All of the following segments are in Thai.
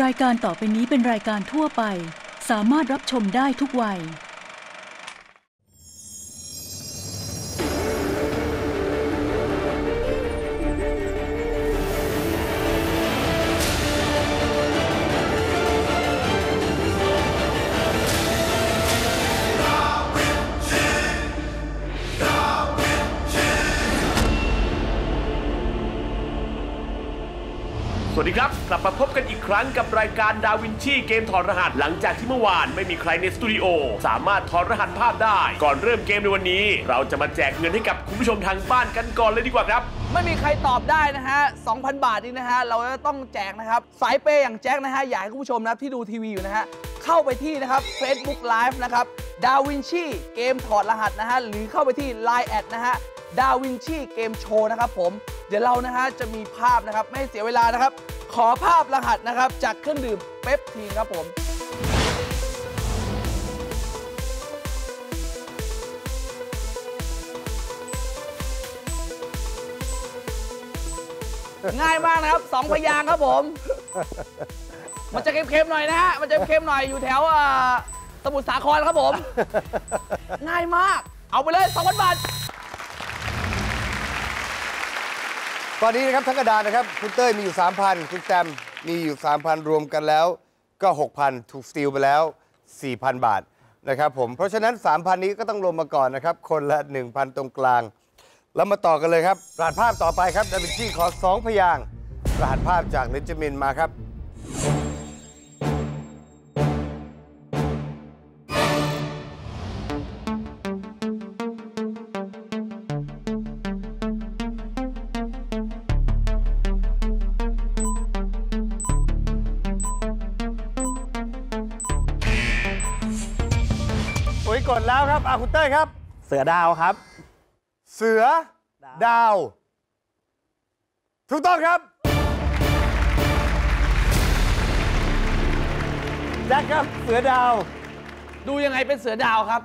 รายการต่อไปนี้เป็นรายการทั่วไป สามารถรับชมได้ทุกวัย สวัสดีครับ กลับมาพบกัน ครั้งกับรายการดาวินชีเกมถอดรหัสหลังจากที่เมื่อวานไม่มีใครในสตูดิโอสามารถถอดรหัสภาพได้ ก่อนเริ่มเกมในวันนี้ เราจะมาแจกเงินให้กับคุณผู้ชมทางบ้านกันก่อนเลยดีกว่าครับ ไม่มีใครตอบได้นะฮะ 2,000 บาทนี่นะฮะ เราจะต้องแจกนะครับ สายเปย์อย่างแจ็คนะฮะ อยากให้คุณผู้ชมนะครับที่ดูทีวีอยู่นะฮะ เข้าไปที่นะครับ Facebook Live นะครับดาวินชีเกมถอดรหัสนะฮะ หรือเข้าไปที่ Line add นะฮะดาวินชีเกมโชว์นะครับผม เดี๋ยวเรานะฮะจะมีภาพนะครับไม่เสียเวลานะครับ ขอภาพรหัสนะครับ จากเครื่องดื่มเป๊ปทีนครับผมง่ายมากนะครับสองพยางครับผม มันจะเค็มๆหน่อยนะฮะ มันจะเค็มๆหน่อยอยู่แถวสมุทรสาครครับผม ง่ายมาก เอาไปเลย2,000บาท ตอนนี้นะครับทั้งกระดานนะครับ คุณเต้ยมีอยู่ 3,000 คุณแซมมีอยู่ 3,000 รวมกันแล้วก็ 6,000 ถูกสตีลไปแล้ว 4,000 บาทนะครับผม เพราะฉะนั้น 3,000 นี้ก็ต้องรวมมาก่อนนะครับ คนละ 1,000 ตรงกลาง แล้วมาต่อกันเลยครับรหัสภาพต่อไปครับดาวินชีขอ 2 พยางรหัสภาพจากเลนจามินมาครับ กดแล้วครับอาคุณเต้ยครับ เสือดาวครับ เสือ ดาว ถูกต้องครับแจ็คครับ เสือดาว ดูยังไงเป็นเสือดาวครับ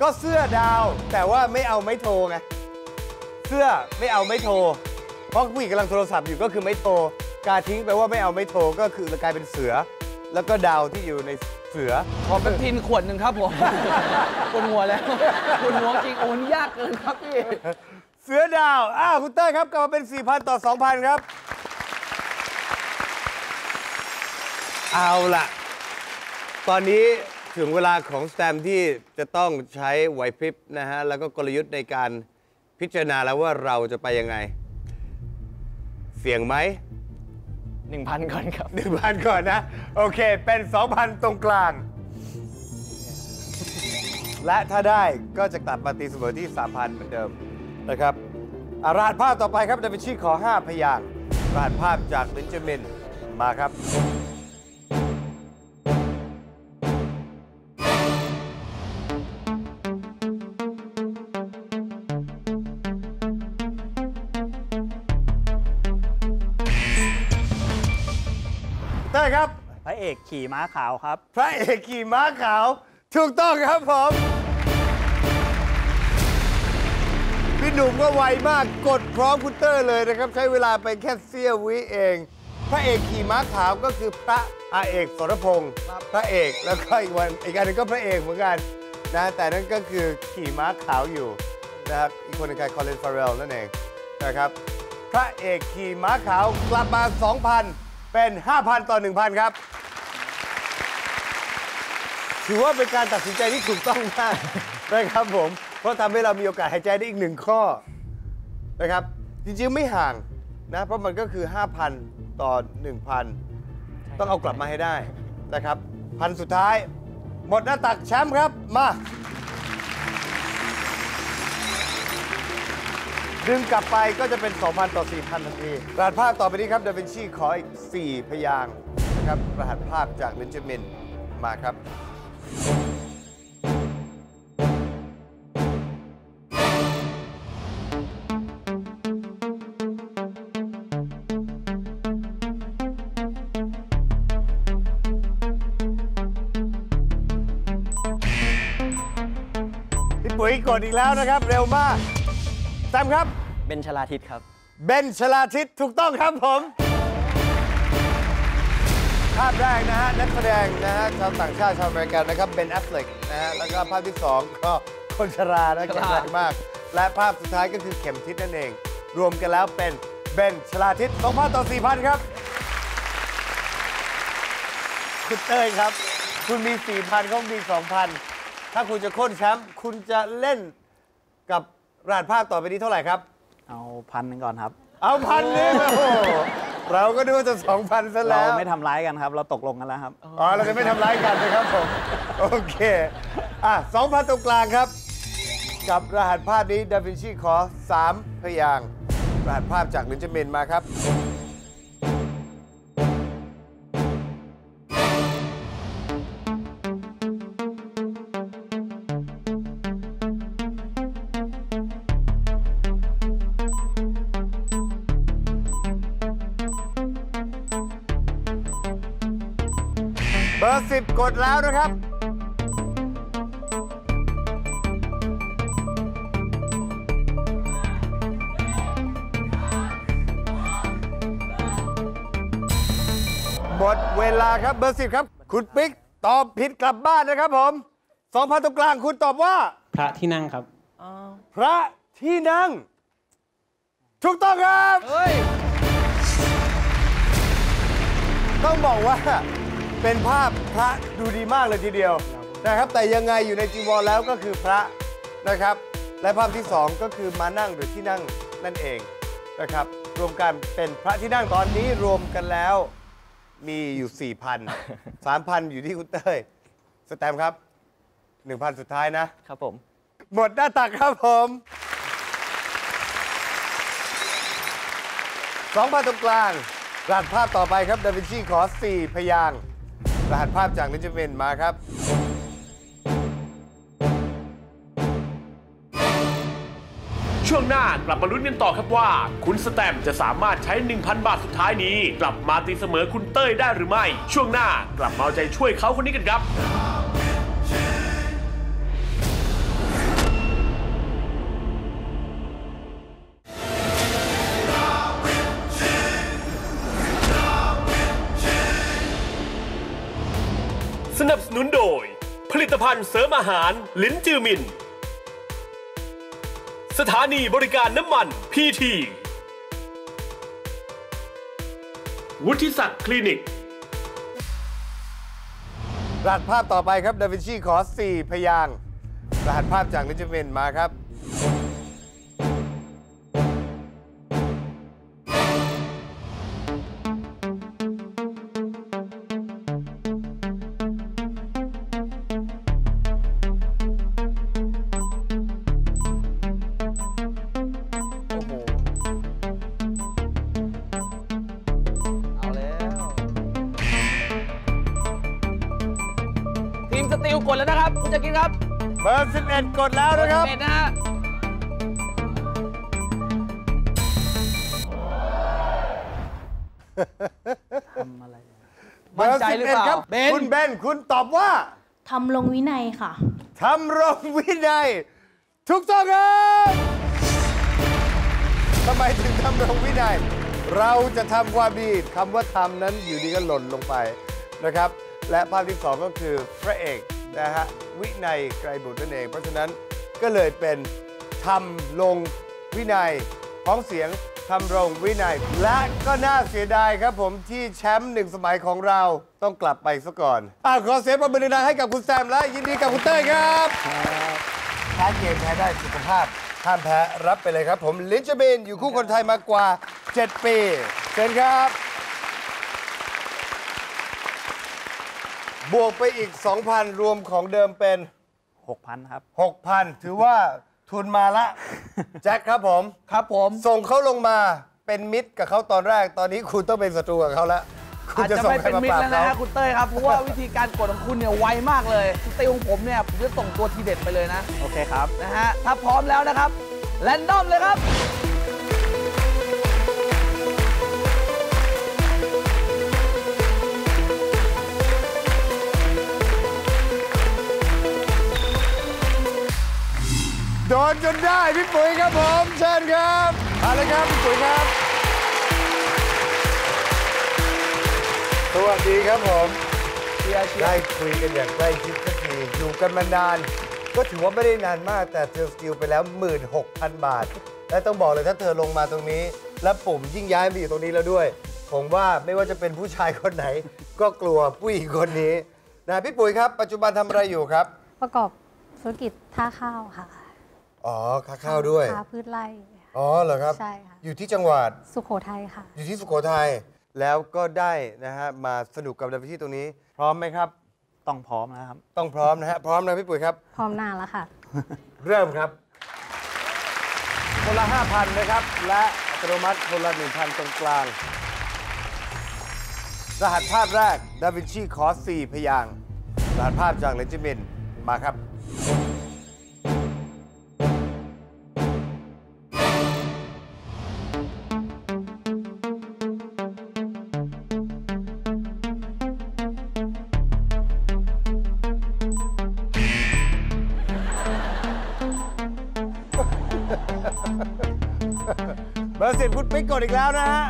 ก็เสื้อดาว แต่ว่าไม่เอาไม่โทรไง เสื้อไม่เอาไม่โทร เพราะผู้หญิงกำลังโทรศัพท์อยู่ก็คือไม่โทร การทิ้งแปลว่าไม่เอาไม่โทรก็คือกลายเป็นเสือ แล้วก็ดาวที่อยู่ใน เสือขอเป็นพินขวดหนึ่งครับผมปวดหัวแล้วปวดหัวจริงโอนยากเกินครับพี่ เสือดาว อ้าวคุณเต้ยครับกลับมาเป็น 4,000 ต่อ 2,000 ครับ เอาล่ะ ตอนนี้ถึงเวลาของสแตมที่จะต้องใช้ไหวพริบนะฮะ แล้วก็กลยุทธ์ในการพิจารณาแล้วว่าเราจะไปยังไง เสี่ยงไหม 1,000 ก่อนครับ หนึ่งพันก่อนนะ โอเค เป็น 2,000 ตรงกลาง และถ้าได้ก็จะกลับมาตีเสมอที่ 3,000 เหมือนเดิมนะครับอารหัสภาพต่อไปครับดาวินชีขอ 5 พยางค์รหัสภาพจากลินจามินมาครับ ครับ พระเอกขี่ม้าขาวครับ พระเอกขี่ม้าขาว ถูกต้องครับผมพี่หนุ่มก็ไวมากกดพร้อมคุณเตอร์เลยนะครับ ใช้เวลาไปแค่เสี้ยววิเอง พระเอกขี่ม้าขาวก็คือพระอาเอกสรพงศ์พระเอกแล้วก็อีกวันอีกอันหนึงก็พระเอกเหมือนกันนะแต่นั่นก็คือขี่ม้าขาวอยู่นะครับอีกคนหนึงคือคอลินฟาร์เรลนั่นเองนะครับ พระเอกขี่ม้าขาวกลับมา 2,000 เป็น 5,000 ต่อ 1,000 ครับ ถือว่าเป็นการตัดสินใจที่ถูกต้องมากนะครับผม เพราะทำให้เรามีโอกาสหายใจได้อีกหนึ่งข้อนะครับ จริงๆไม่ห่างนะ เพราะมันก็คือ 5,000 ต่อ 1,000 ต้องเอากลับมาให้ได้นะครับ พันสุดท้าย หมดหน้าตักแชมป์ครับ มา ดึงกลับไปก็จะเป็น 2,000 ต่อ 4,000 ทันทีรหัสภาพต่อไปนี้ครับ ดาวินชีขออีก 4 พยางค์นะครับ รหัสภาพจากเบนจามิน มาครับ พี่ปุ๋ยกดอีกแล้วนะครับ เร็วมากแซมครับ เบนชลาทิศครับ เบนชลาทิศถูกต้องครับผมภาพแรกนะฮะนักแสดงนะฮะชาวต่างชาติชาวอเมริกันนะครับเบนแอฟเฟล็กนะฮะแล้วก็ภาพที่2ก็คนชรานะชแข็งแรงมาก และภาพสุดท้ายก็คือเข็มทิศนั่นเอง รวมกันแล้วเป็นเบนชลาทิศ2,000ต่อ4,000ครับ คุณเต้ยครับ คุณมี4,000เขามี2,000ถ้าคุณจะโค่นแชมป์คุณจะเล่นกับรหัสภาพต่อไปนี้เท่าไหร่ครับ เอาพันหนึ่งก่อนครับ เอาพันหนึงโอ้โหเราก็นึกว่าจะ2,000ซะเราแล้วไม่ทำร้ายกันครับ เราตกลงกันแล้วครับ อ๋อเราจะไม่ทำร้ายกันนะครับผม โอเค อะสองพันตรงกลางครับ กับรหัสภาพนี้ดาวินชีขอ 3 พยางค์รหัสภาพจากลินเจเมนมาครับ เบอร์10กดแล้วนะครับ หมดเวลาครับเบอร์10ครับ คุณปิ๊กตอบผิดกลับบ้านนะครับผมสองพันตรงกลางคุณตอบว่า พระที่นั่งครับ พระที่นั่ง ถูกต้องครับเฮ้ยต้องบอกว่า เป็นภาพพระดูดีมากเลยทีเดียวนะครับ แต่ยังไงอยู่ในจีวรแล้วก็คือพระนะครับ และภาพที่สองก็คือมานั่งหรือที่นั่งนั่นเองนะครับ รวมกันเป็นพระที่นั่งตอนนี้รวมกันแล้ว มีอยู่4,000 3,000อยู่ที่คุณเต้ยสแตมป์ครับ1,000สุดท้ายนะครับผม หมดหน้าตักครับผมสองภาพตรงกลางรหัสภาพต่อไปครับดาวินชีขอ 4 พยางค์ รหัสภาพจากลินเจเมนมาครับ ช่วงหน้ากลับมาลุ้นกันต่อครับว่า คุณสแตมจะสามารถใช้ 1,000 บาทสุดท้ายนี้ กลับมาตีเสมอคุณเต้ยได้หรือไม่ ช่วงหน้ากลับมาเอาใจช่วยเขาคนนี้กันครับ เสริมอาหาร ลิ้นจือมิน สถานีบริการน้ำมันพีทีวุฒิศักดิ์คลินิกรหัสภาพต่อไปครับดาวินชีขอ 4 พยางรหัสภาพจากลินจเมนมาครับ อร์11กดแล้วนะครับเอ็ดนะฮะทำอะไรเบอร์มั่นใจหรือเปล่า11ครับเบนคุณเบนคุณตอบว่าทำลงวินัยค่ะทำรงวินัยถูกต้องครับทำไมถึงทำรงวินัย เราจะทำความดีคำว่าทำนั้นอยู่ดีก็หล่นลงไปนะครับ และภาพที่สองก็คือพระเอก นะฮะวินัยไกรบุตรนั่นเอง เพราะฉะนั้นก็เลยเป็นทำลงวินัยพ้องเสียงทำรงวินัย และก็น่าเสียดายครับผมที่แชมป์หนึ่งสมัยของเราต้องกลับไปซะก่อนอะขอเสียงปรบมือดังๆให้กับคุณแซมและยินดีกับคุณเต้ยครับแพ้เกมแพ้ได้สุขภาพห้ามแพ้รับไปเลยครับผมลินจเบนอยู่คู่คนไทยมากว่า 7 ปีเชิญครับ บวกไปอีก 2,000 รวมของเดิมเป็น 6,000 ครับ 6,000 ถือว่าทุนมาละ แจ็คครับผม ครับผม ส่งเขาลงมาเป็นมิตรกับเขาตอนแรก ตอนนี้คุณต้องเป็นศัตรูกับเขาแล้วคุณอาจจะจะส่งไม่ใครเป็นมามิปตรราบแล้วนะเขาฮะคุณเต้ยครับ เพราะว่าวิธีการกดของคุณเนี่ยไวมากเลยสติลของผมเนี่ยผมจะส่งตัวทีเด็ดไปเลยนะ โอเคครับ นะฮะ ถ้าพร้อมแล้วนะครับแรนดอมเลยครับ นจนได้พี่ปุ๋ยครับผมเชิญครับมาเลยครับพี่ปุ๋ยครับสวัสดีครับผมเชียร์เชียได้ร์คุยกันอย่างใกล้ชิดสักทีอยู่กันมานาน ก็ถือว่าไม่ได้นานมากแต่เธอสกิลไปแล้ว 16,000 บาท และต้องบอกเลยถ้าเธอลงมาตรงนี้ และปุ่มยิ่งย้ายมาอยู่ตรงนี้แล้วด้วย ผมว่าไม่ว่าจะเป็นผู้ชายคนไหน ก็กลัวผู้หญิงคนนี้นะพี่ปุ๋ยครับ ปัจจุบันทำอะไรอยู่ครับ ประกอบธุรกิจท่าข้าวค่ะ อ๋อค้าข้าวด้วยค้าพืชไร่อ๋อเหรอครับใช่ค่ะอยู่ที่จังหวัดสุโขทัยค่ะ อยู่ที่สุโขทัยแล้วก็ได้นะฮะมาสนุกกับดนตรีตรงนี้ พร้อมไหมครับ ต้องพร้อมนะครับ ต้องพร้อมนะฮะพร้อมนะพี่ปุ๋ยครับ พร้อมหน้าแล้วค่ะ เริ่มครับคนละ5,000นะครับ และอัตโนมัติคนละ1,000 ตรงกลาง รหัสภาพแรกดาวินชีขอ 4 พยางค์รหัสภาพจากเลจิเมนมาครับ เบอร์สิบคุณปิ๊กกดอีกแล้วนะฮะ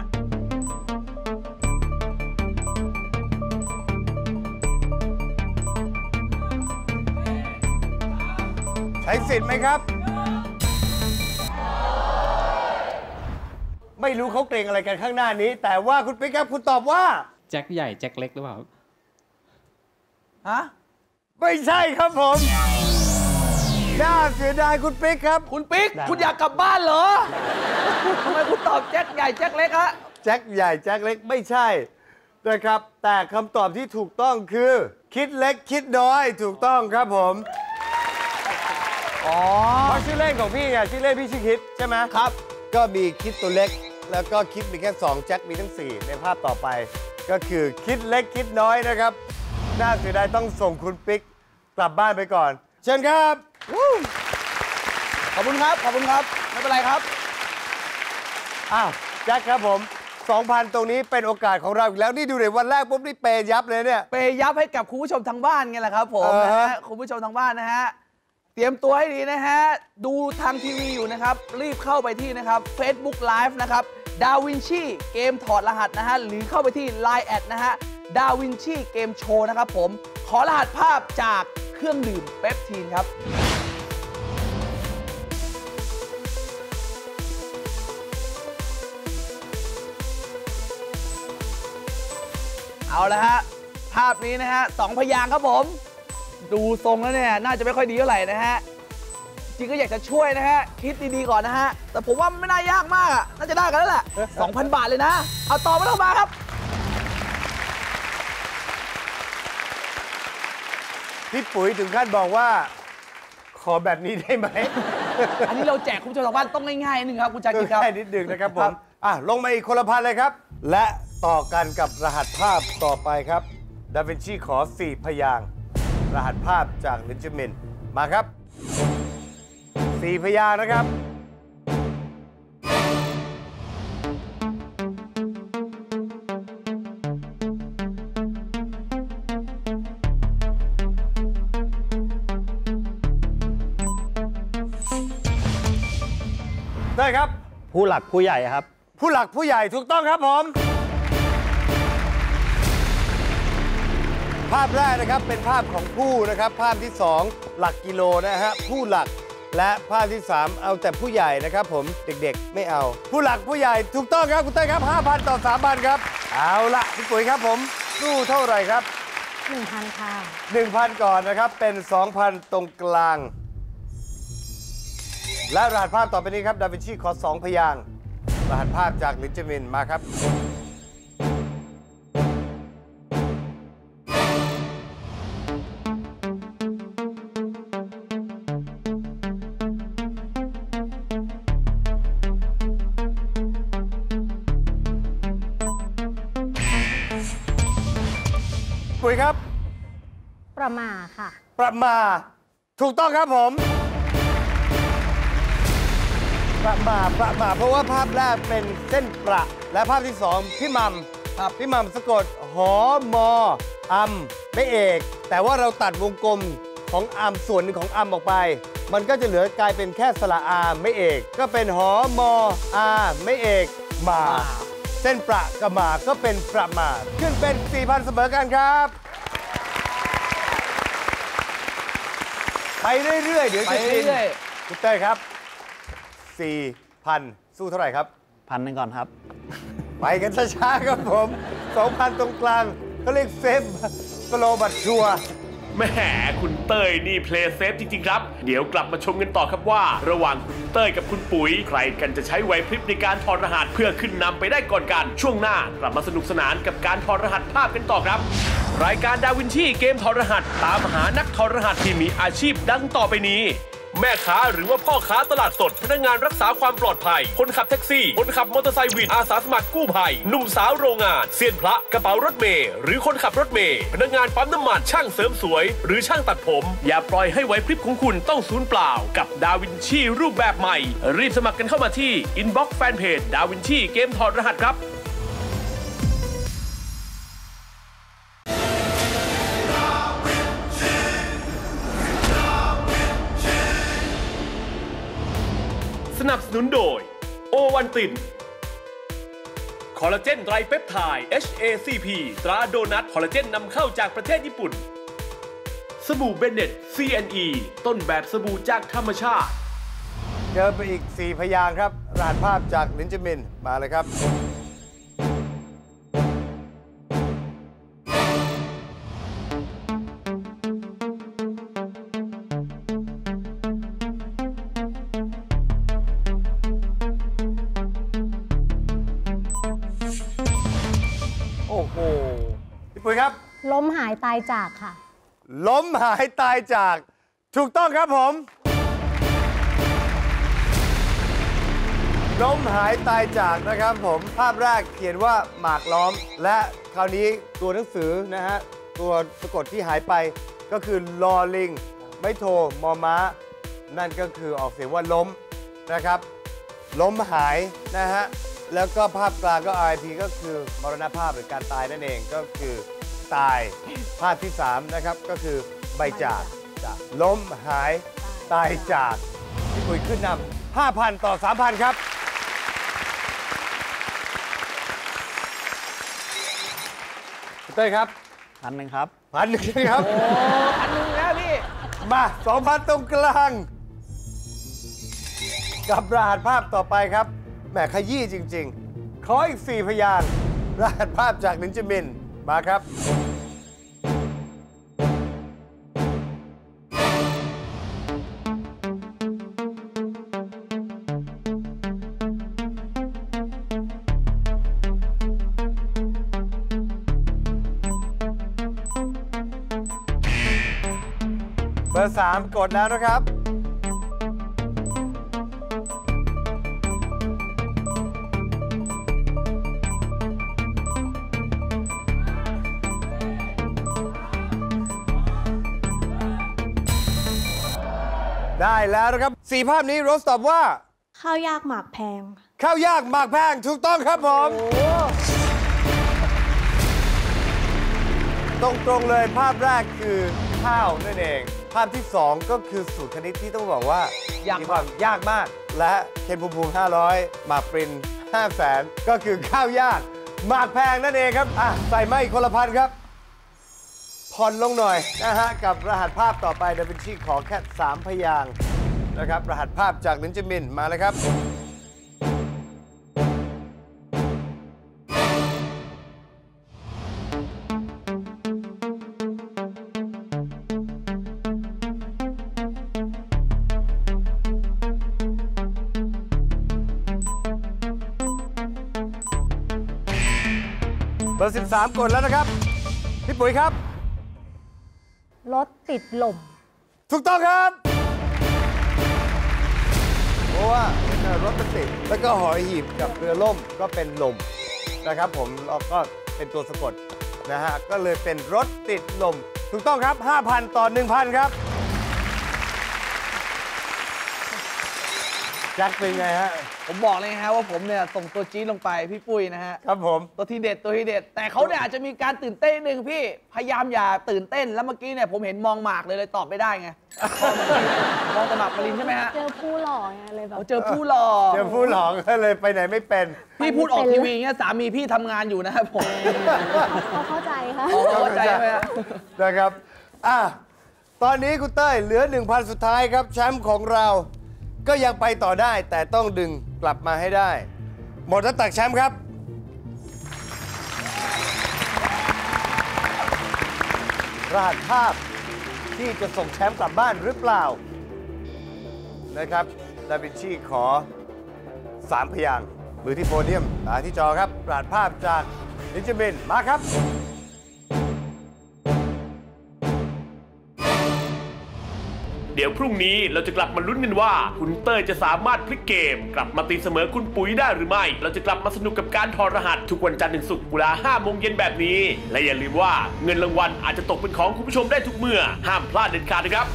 ใช้สิทธิ์ไหมครับ ไม่รู้เขาเกรงอะไรกันข้างหน้านี้ แต่ว่าคุณปิ๊กครับคุณตอบว่า แจ็คใหญ่แจ็คเล็กหรือเปล่าครับฮะ ไม่ใช่ครับผม น่าเสียดายคุณปิ๊กครับ คุณปิ๊ก คุณอยากกลับบ้านเหรอทำไมคุณตอบแจ็คใหญ่แจ็คเล็กฮะแจ็คใหญ่แจ็คเล็กไม่ใช่นะครับ แต่คำตอบที่ถูกต้องคือ คิดเล็กคิดน้อยถูกต้องครับผมอ๋อเพราะชื่อเล่นของพี่ไงชื่อเล่นพี่ชื่อคิดใช่ไหมครับ ก็มีคิดตัวเล็ก แล้วก็คิดมีแค่2แจ็คมีทั้ง 4 ในภาพต่อไป ก็คือคิดเล็กคิดน้อยนะครับ น่าเสียดายต้องส่งคุณปิ๊กกลับบ้านไปก่อน เชิญครับ ขอบคุณครับ ขอบคุณครับ ไม่เป็นไรครับ อ้าวแจ็คครับผม 2,000 ตรงนี้เป็นโอกาสของเราอีกแล้วนี่ดูเลยวันแรกปุ๊บนี่เปย์ยับเลยเนี่ย เปย์ยับให้กับคุณผู้ชมทางบ้านไงแหละครับผมเออนะฮะฮะคุณผู้ชมทางบ้านนะฮะเตรียมตัวให้ดีนะฮะ ดูทางทีวีอยู่นะครับ รีบเข้าไปที่นะครับ Facebook Live นะครับดาวินชีเกมถอดรหัสนะฮะ หรือเข้าไปที่ Line แอดนะฮะดาวินชีเกมโชว์นะครับผม ขอรหัสภาพจาก เครื่องดื่มเปปทีนครับเอาละฮะ ภาพนี้นะฮะสองพยางค์ครับผม ดูทรงแล้วเนี่ย น่าจะไม่ค่อยดีเท่าไหร่นะฮะ จริงก็อยากจะช่วยนะฮะ คิดดีๆก่อนนะฮะ แต่ผมว่าไม่น่ายากมากอะน่าจะได้กันแล้วแหละ2,000 บาทเลยนะ เอาต่อมาเข้ามาครับ พี่ปุ๋ยถึงขั้นบอกว่า ขอแบบนี้ได้ไหมอันนี้เราแจกคุณผู้ชมทางบ้านต้องง่ายๆนิดนึงครับคุณจักรินครับแค่นิดหนึ่งนะครับผครัมบอะลงมาอีกคนละพันเลยครับ และต่อกันกับรหัสภาพต่อไปครับดาวินชีขอ 4 พยางค์รหัสภาพจากลินจ m มินมาครับ 4 พยางค์นะครับ ผู้หลักผู้ใหญ่ครับ ผู้หลักผู้ใหญ่ถูกต้องครับผม ภาพแรกนะครับเป็นภาพของผู้นะครับ ภาพที่ 2 หลักกิโลนะฮะผู้หลักและภาพที่ 3 เอาแต่ผู้ใหญ่นะครับ ผมเด็กๆ ไม่เอา ผู้หลักผู้ใหญ่ถูกต้องครับคุณเต้ยครับ 5,000 ต่อ 3,000 ครับ เอาละพี่ปุ๋ยครับผมสู้เท่าไหร่ครับ 1,000 ค่ะ 1,000 ก่อนนะครับเป็น 2,000 ตรงกลาง และรหัสภาพต่อไปนี้ครับ ดาวินชีขอ 2 พยางค์รหัสภาพจากลินจามินมาครับปุ๋ยครับ ประมาค่ะ ประมา ถูกต้องครับผม ประมาประมาเพราะว่าภาพแรกเป็นเส้นประ และภาพที่สองพี่มัมครับพี่มัมสะกดหอมออัมไม่เอก แต่ว่าเราตัดวงกลมของอัมส่วนหนึ่งของอัมออกไป มันก็จะเหลือกลายเป็นแค่สระอาไม่เอก ก็เป็นหอมออาไม่เอกมาเส้นประกับหมาก็เป็นประมาทขึ้นเป็น 4,000 เสมอกันครับไปเรื่อยๆ เดี๋ยวไปจะชินเรื่อยคุณเต้ยครับ 4,000 สู้เท่าไหร่ครับ พันหนึ่งก่อนครับ ไปกันช้าๆครับผม 2,000 ตรงกลางเขาเรียก safe slow but sureแหมคุณเต้ยนี่ play safe จริง ๆ ครับ เดี๋ยวกลับมาชมกันต่อครับว่า ระหว่างคุณเต้ยกับคุณปุ๋ย ใครกันจะใช้ไหวพริบในการถอดรหัสเพื่อขึ้นนำไปได้ก่อนกัน ช่วงหน้ากลับมาสนุกสนานกับการถอดรหัสภาพกันต่อครับ รายการดาวินชีเกมถอดรหัส ตามหานักถอดรหัสที่มีอาชีพดังต่อไปนี้ แม่ค้าหรือว่าพ่อค้าตลาดสด พนักงานรักษาความปลอดภัย คนขับแท็กซี่ คนขับมอเตอร์ไซค์วินอาสาสมัครกู้ภัยหนุ่มสาวโรงงานเซียนพระกระเป๋ารถเมย์หรือคนขับรถเมย์พนักงานปั๊มน้ำมันช่างเสริมสวย หรือช่างตัดผม อย่าปล่อยให้ไหวพริบของคุณต้องสูญเปล่า กับดาวินชีรูปแบบใหม่ รีบสมัครกันเข้ามาที่ inbox fanpage ดาวินชีเกมถอดรหัสครับ นุนโดย โอวัลติน คอลลาเจนไตรเปปไทด์ HACP ตราโดนัทคอลลาเจนนำเข้าจากประเทศญี่ปุ่น สบู่เบนเนต CNE ต้นแบบสบู่จากธรรมชาติ เจอไปอีก 4 พยางค์ครับรหัสภาพจากลินจิมินมาเลยครับ หายตายจากค่ะ ล้มหายตายจาก ถูกต้องครับผม ล้มหายตายจากนะครับผม ภาพแรกเขียนว่าหมากล้อม และคราวนี้ตัวหนังสือนะฮะ ตัวสะกดที่หายไปก็คือลอลิง ไม่โทรมอม้า นั่นก็คือออกเสียงว่าล้มนะครับ ล้มหายนะฮะแล้วก็ภาพกลางก็ RIP ก็คือมรณภาพหรือการตายนั่นเองก็คือ ตาย ภาพที่3นะครับก็คือใบจากจากล้มหายตายจากพี่ปุ๋ยขึ้นนำ5,000 ต่อ 3,000 ครับคุณเต้ยครับพันหนึ่งครับพันหนึ่งครับๆโอ้พันหนึ่งแล้วพี่ มา2,000ตรงกลาง กับรหัสภาพต่อไปครับแหมขยี้จริง ๆ ขออีก4พยางค์รหัสภาพจากนินจามิน มาครับ เบอร์ 3 กดแล้วนะครับ ได้แล้วนะครับสี่ภาพนี้โรสตอบว่า ข้าวยากหมากแพง ข้าวยากหมากแพงถูกต้องครับผมตรงตรงๆเลยภาพแรกคือข้าวนั่นเอง ภาพที่ 2 ก็คือสูตรคณิตที่ต้องบอกว่ายากมากมีความยากมาก และเคนภูมิภูมิ500หมากปริน5แสนก็คือข้าวยากหมากแพงนั่นเองครับอะใส่มาอีกคนละพันครับ ผ่อนลงหน่อยนะฮะ กับรหัสภาพต่อไปดาวินชีขอแค่ 3 พยางค์นะครับ รหัสภาพจากลินจามินมาเลยครับ เบอร์ 13 กดแล้วนะครับ พี่ปุ๋ยครับ รถติดลม ถูกต้องครับเพราะว่าเอ่อรถติด แล้วก็หอยหีบกับเรือล่มก็เป็นลมนะครับ ผมเราก็เป็นตัวสะกดนะฮะก็เลยเป็นรถติดลม ถูกต้องครับ 5,000 ต่อ 1,000 ครับ จจ็คเป็นไงฮะ ผมบอกเลยนะฮะว่าผมเนี่ยส่งตัวจี๊ดลงไปพี่ปุ้ยนะฮะ ครับผม ตัวทีเด็ดตัวทีเด็ด แต่เขาเนี่ยอาจจะมีการตื่นเต้นนิดนึงพี่ พยายามอย่าตื่นเต้น แล้วเมื่อกี้เนี่ยผมเห็นมองหมากเลยเลยตอบไม่ได้ไง มองแต่หมากปรินใช่ไหมฮะ เจอผู้หล่อไงเลยแบบเขาเจอผู้หล่อ เจอผู้หลอกก็เลยไปไหนไม่เป็น พี่พูดออกทีวีเงี้ยสามีพี่ทำงานอยู่นะครับผมเขาเข้าใจค่ะ อ๋อเข้าใจไหมฮะ นะครับ อะ ตอนนี้คุณเต้ยเหลือ 1,000 สุดท้ายครับ แชมป์ของเรา ก็ยังไปต่อได้แต่ต้องดึงกลับมาให้ได้ หมดแล้วตักแชมป์ครับ รหัสภาพที่จะส่งแชมป์กลับบ้านหรือเปล่า นะครับ ดาวินชีขอ 3 พยางมือที่โพเดียมตาที่จอครับรหัสภาพจากนิจมินมาครับ ดี๋ยวพรุ่งนี้เราจะกลับมาลุ้นกันว่า คุณเต้ยจะสามารถพลิกเกม กลับมาตีเสมอคุณปุ๋ยได้หรือไม่ เราจะกลับมาสนุกกับการถอรหัสทุกวันจันทร์ถึงศุกร์เวลา5โมงเย็นแบบนี้ และอย่าลืมว่าเงินรางวัลอาจจะตกเป็นของคุณผู้ชมได้ทุกเมื่อ ห้ามพลาดเด็ดขาดนะครับ